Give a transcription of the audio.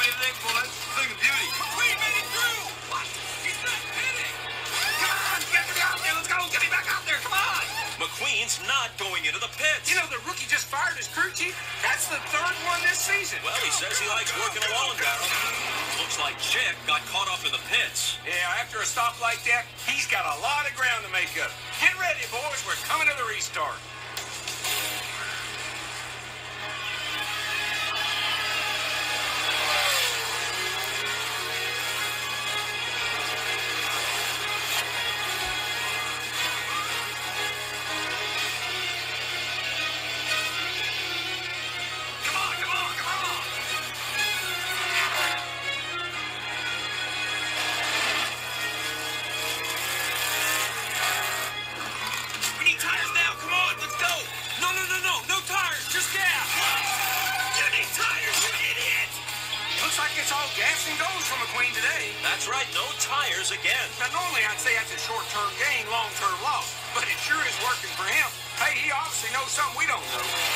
What do you think, boys? Thing of beauty. McQueen made it through! What? He's not pitting! Come on, get me out there. Let's go. Get me back out there. Come on. McQueen's not going into the pits. You know, the rookie just fired his crew chief. That's the third one this season. well, he says he likes working alone, Darrell. Looks like Chick got caught up in the pits. Yeah, after a stop like that, he's got a lot of ground to make up. Get ready, boys. We're coming to the restart. Looks like it's all gas and goes for McQueen today. That's right, no tires again. Now, normally I'd say that's a short-term gain, long-term loss, but it sure is working for him. Hey, he obviously knows something we don't know.